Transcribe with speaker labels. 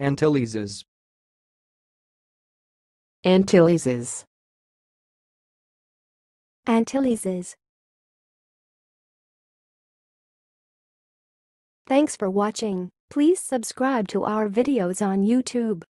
Speaker 1: Antilles.
Speaker 2: Antilles.
Speaker 3: Antilles. Thanks for watching. Please subscribe to our videos on YouTube.